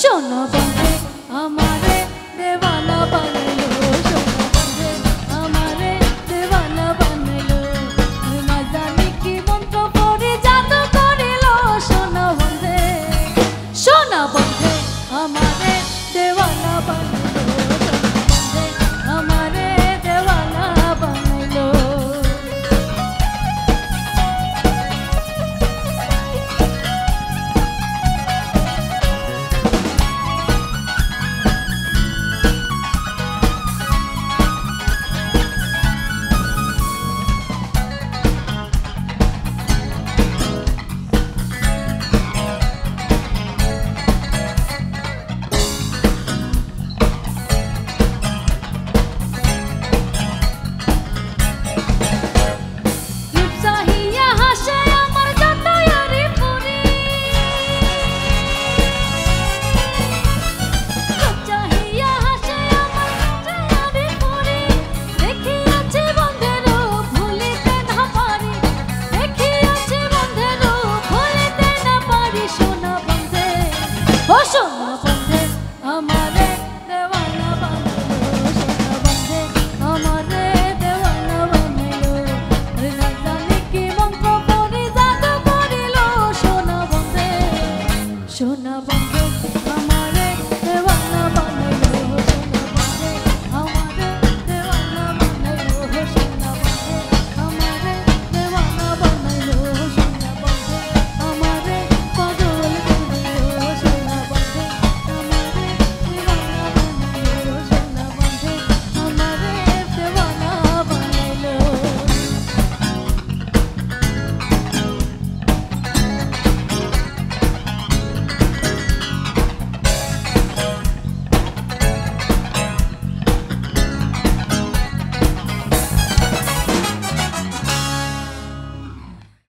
就能崩溃